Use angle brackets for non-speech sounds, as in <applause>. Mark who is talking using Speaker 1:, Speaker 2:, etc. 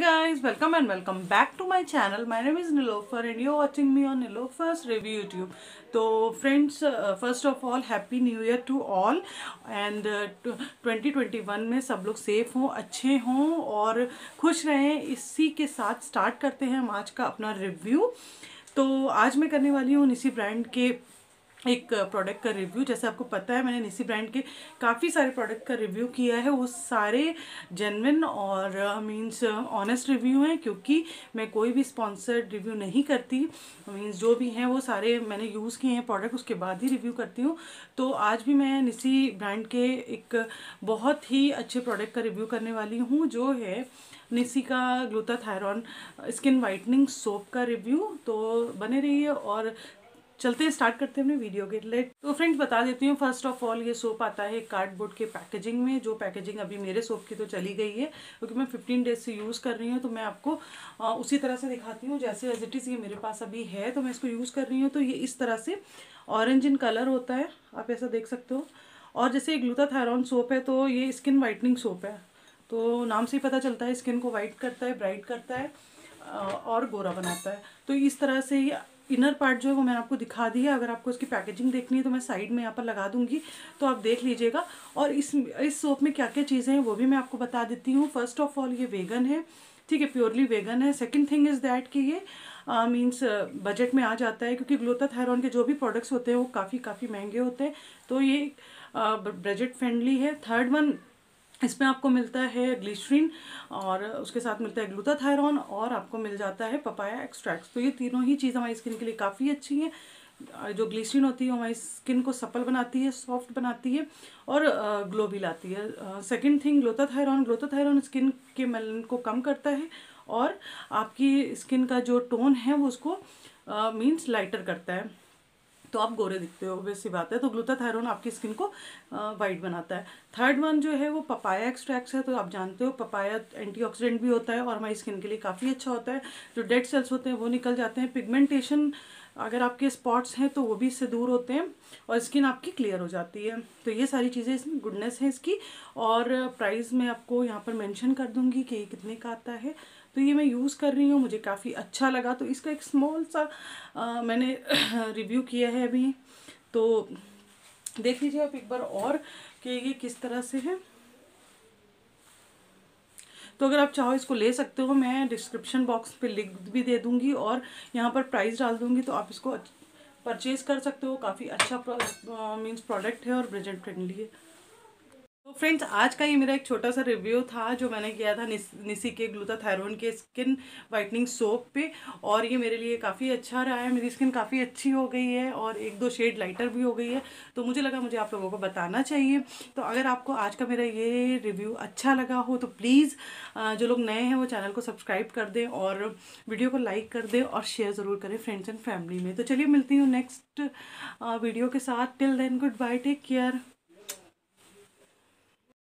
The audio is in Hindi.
Speaker 1: guys, welcome and welcome back to my channel. My name is Nilofer and you're watching me on Nilofer's review YouTube. तो friends first of all happy new year to all and twenty twenty one में सब लोग सेफ़ हों, अच्छे हों और खुश रहें। इसी के साथ स्टार्ट करते हैं हम आज का अपना रिव्यू तो आज मैं करने वाली हूँ निसी ब्रांड के एक प्रोडक्ट का रिव्यू जैसे आपको पता है, मैंने निसी ब्रांड के काफ़ी सारे प्रोडक्ट का रिव्यू किया है। वो सारे जेनविन और मींस ऑनेस्ट रिव्यू हैं, क्योंकि मैं कोई भी स्पॉन्सर्ड रिव्यू नहीं करती। मींस जो भी हैं, वो सारे मैंने यूज़ किए हैं प्रोडक्ट उसके बाद ही रिव्यू करती हूँ। तो आज भी मैं निसी ब्रांड के एक बहुत ही अच्छे प्रोडक्ट का रिव्यू करने वाली हूँ, जो है निसी का ग्लूटाथायरॉन स्किन वाइटनिंग सोप का रिव्यू तो बने रहिए और चलते हैं स्टार्ट करते हैं अपने वीडियो के लेट तो फ्रेंड्स बता देती हूँ फ़र्स्ट ऑफ़ ऑल ये सोप आता है कार्डबोर्ड के पैकेजिंग में जो पैकेजिंग अभी मेरे सोप की तो चली गई है क्योंकि मैं 15 डेज़ से यूज़ कर रही हूँ तो मैं आपको आ, उसी तरह से दिखाती हूँ जैसे एज इट इज़ ये मेरे पास अभी है तो मैं इसको यूज़ कर रही हूँ। तो ये इस तरह से ऑरेंज इन कलर होता है आप ऐसा देख सकते हो। और जैसे ग्लूटाथायरॉन सोप है तो ये स्किन वाइटनिंग सोप है। तो नाम से ही पता चलता है स्किन को वाइट करता है ब्राइट करता है और गोरा बनाता है। तो इस तरह से ये इनर पार्ट जो है वो मैंने आपको दिखा दी है। अगर आपको इसकी पैकेजिंग देखनी है तो मैं साइड में यहाँ पर लगा दूँगी तो आप देख लीजिएगा। और इस इस सोप में क्या क्या चीज़ें हैं वो भी मैं आपको बता देती हूँ। फ़र्स्ट ऑफ़ ऑल ये वेगन है ठीक है प्योरली वेगन है। सेकेंड थिंग इज़ दैट कि ये मीन्स uh, बजट uh, में आ जाता है क्योंकि ग्लोताथायरॉन के जो भी प्रोडक्ट्स होते हैं वो काफ़ी काफ़ी महँगे होते हैं। तो ये बजट फ्रेंडली है। थर्ड वन इसमें आपको मिलता है ग्लिसरीन और उसके साथ मिलता है ग्लूटाथायरॉन और आपको मिल जाता है पपाया एक्सट्रैक्ट तो ये तीनों ही चीज़ हमारी स्किन के लिए काफ़ी अच्छी हैं। जो ग्लिसरीन होती है हमारी स्किन को सपल बनाती है, सॉफ्ट बनाती है और ग्लो भी लाती है। Second thing glutathione glutathione skin के मेलन को कम करता है और आपकी स्किन का जो टोन है, वो उसको मीन्स लाइटर करता है। तो आप गोरे दिखते हो वैसी बात है। तो ग्लूटाथायरोन आपकी स्किन को वाइट बनाता है। थर्ड वन जो है, वो पपाया एक्सट्रैक्ट्स है तो आप जानते हो पपाया एंटीऑक्सीडेंट भी होता है और हमारी स्किन के लिए काफ़ी अच्छा होता है। जो डेड सेल्स होते हैं, वो निकल जाते हैं। पिगमेंटेशन अगर आपके स्पॉट्स हैं तो वो भी इससे दूर होते हैं और स्किन आपकी क्लियर हो जाती है। तो ये सारी चीज़ें इसमें गुडनेस है इसकी। और प्राइस मैं आपको यहाँ पर मेंशन कर दूँगी कि ये कितने का आता है। तो ये मैं यूज़ कर रही हूँ मुझे काफ़ी अच्छा लगा। तो इसका एक स्मॉल सा आ, मैंने <clears throat> रिव्यू किया है अभी। तो देख लीजिए आप एक बार और कि ये किस तरह से है। तो अगर आप चाहो इसको ले सकते हो, मैं डिस्क्रिप्शन बॉक्स पे लिंक भी दे दूँगी और यहाँ पर प्राइस डाल दूँगी तो आप इसको परचेज़ कर सकते हो। काफ़ी अच्छा मीन्स प्रोडक्ट है और बजट फ्रेंडली है। तो फ्रेंड्स आज का ये मेरा एक छोटा सा रिव्यू था जो मैंने किया था निस, निसी के ग्लूटाथायरोन के स्किन वाइटनिंग सोप पे और ये मेरे लिए काफ़ी अच्छा रहा है। मेरी स्किन काफ़ी अच्छी हो गई है और एक दो शेड लाइटर भी हो गई है तो मुझे लगा मुझे आप लोगों को बताना चाहिए। तो अगर आपको आज का मेरा ये रिव्यू अच्छा लगा हो तो प्लीज़ जो लोग नए हैं वो चैनल को सब्सक्राइब कर दें और वीडियो को लाइक कर दें और शेयर ज़रूर करें फ्रेंड्स एंड फैमिली में। तो चलिए मिलती हूँ नेक्स्ट वीडियो के साथ। Till then good bye take care.